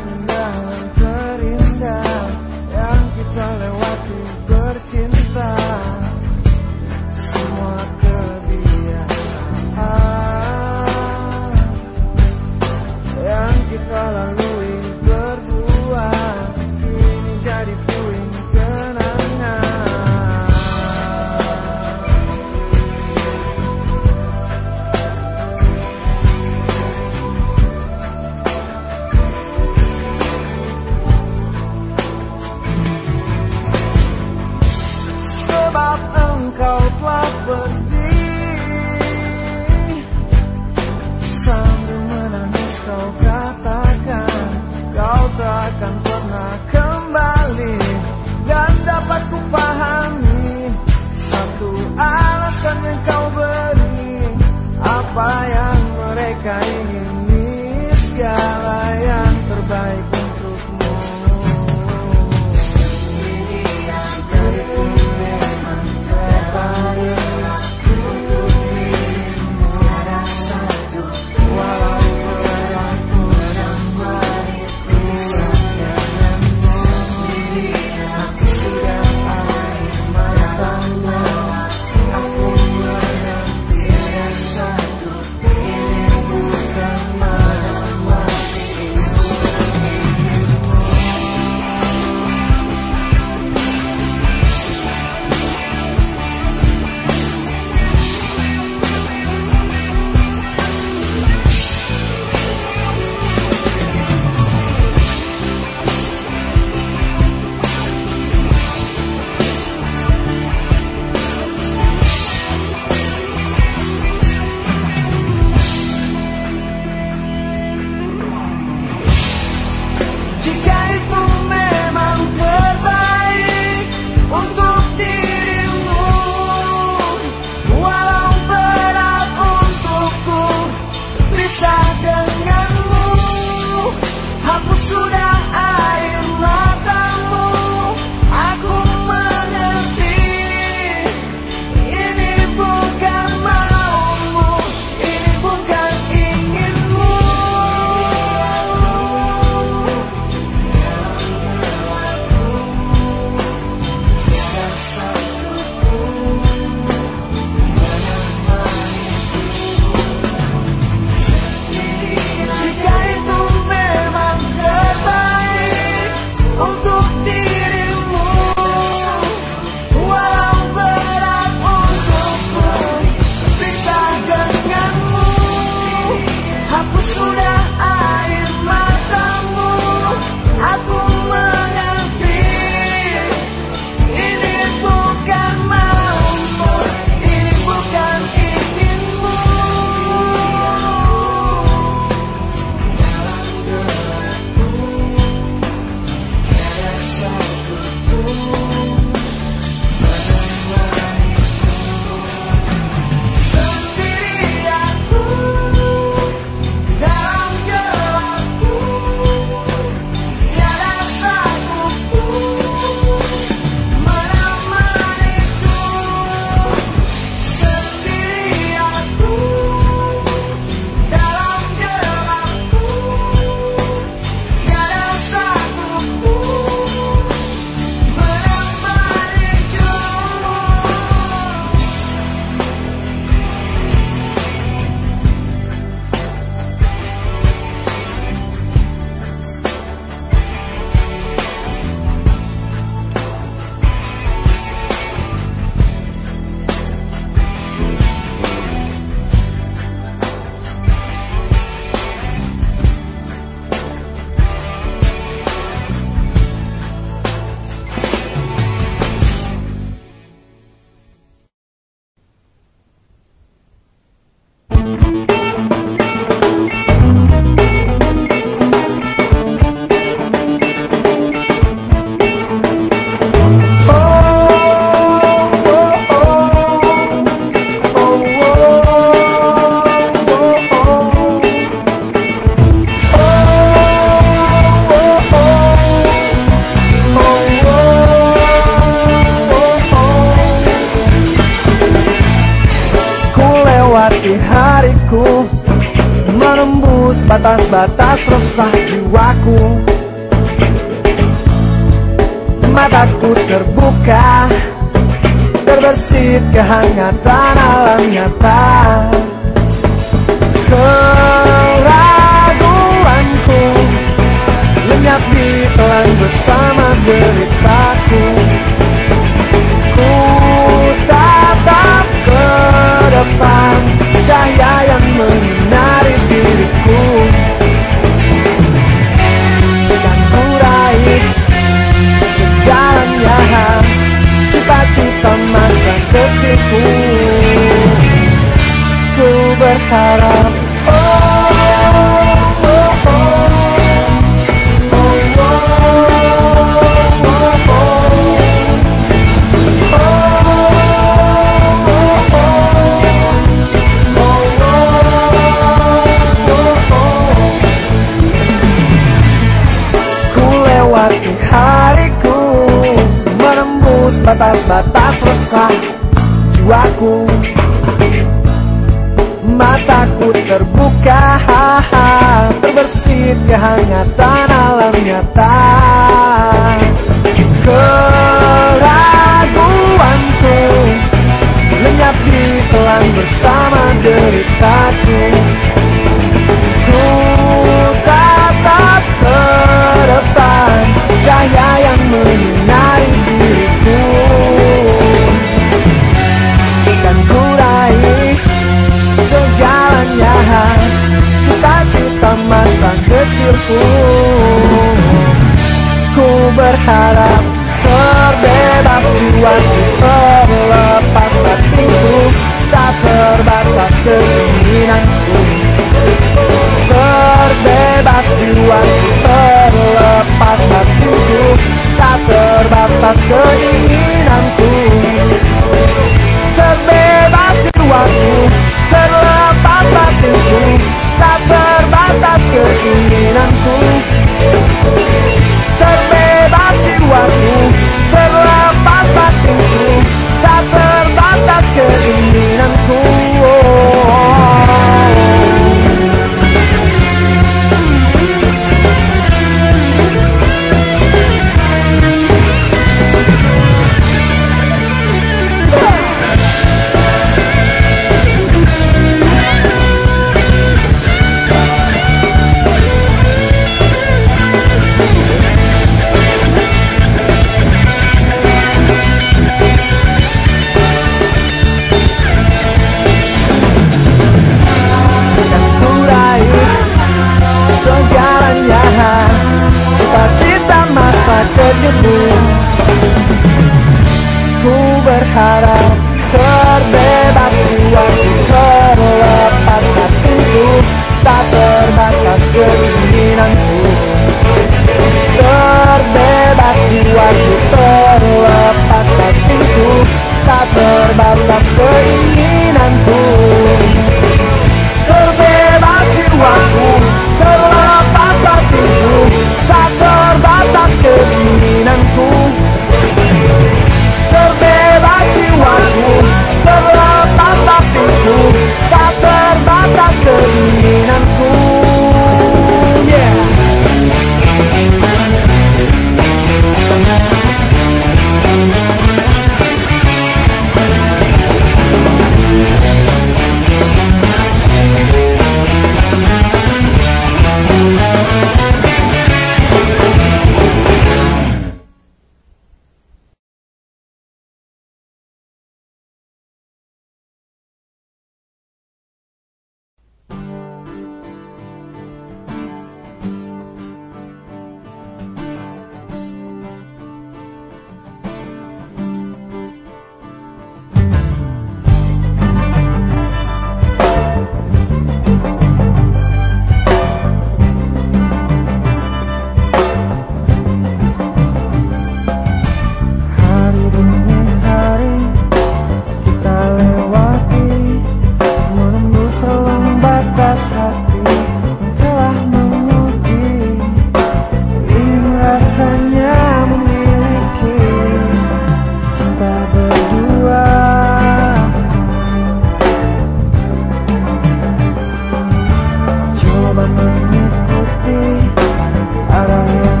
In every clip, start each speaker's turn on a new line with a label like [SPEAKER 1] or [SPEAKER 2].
[SPEAKER 1] Saat yang Lenyap di telan bersama deritaku. Ku tatap ke depan Cahaya yang menyinari diriku. Dan ku raih segalanya Cita-cita masa kecilku. Ku berharap batas-batas resah jiwaku. Mataku terbuka Terbersit kehangatan alam nyata. Keraguanku Lenyap di telan bersama deritaku. Ku tatap ke depan Cahaya yang menyinari Cita-cita masa kecilku. Ku berharap terbebas jiwaku Terlepas batinku Tak terbatas keinginanku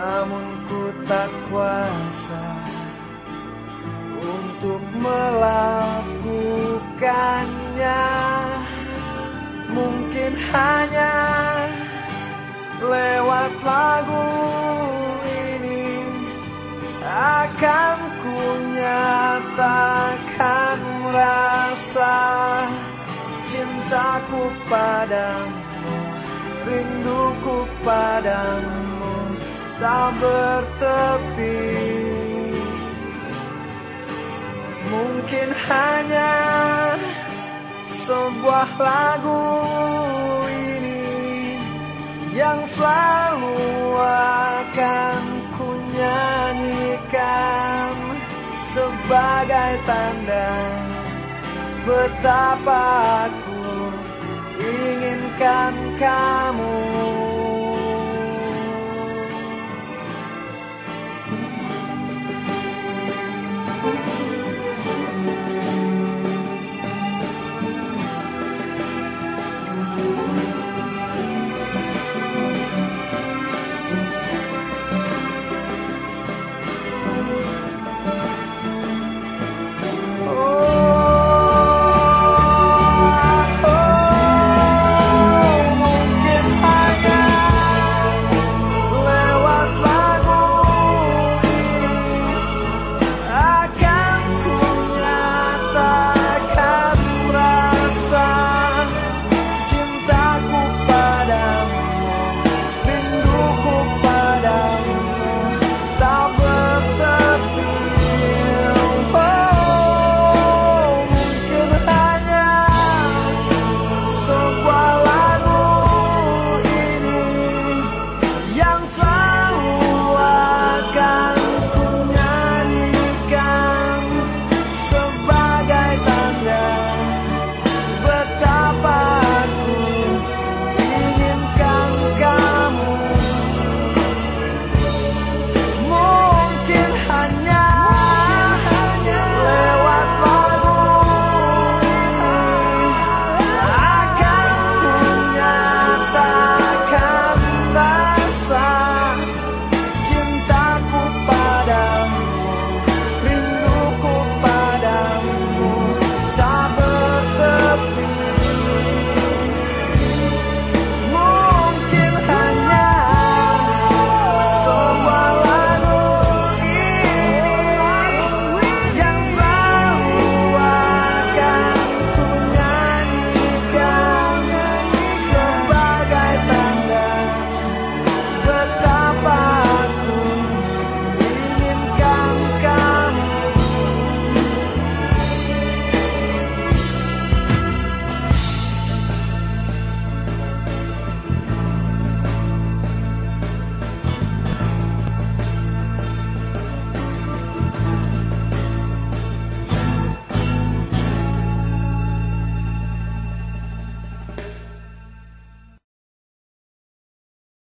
[SPEAKER 1] Namun ku tak kuasa untuk melakukannya. Mungkin hanya lewat lagu ini akan ku nyatakan rasa cintaku padamu rinduku padamu tak bertepi. Mungkin hanya sebuah lagu ini yang selalu akan ku nyanyikan sebagai tanda betapa aku inginkan kamu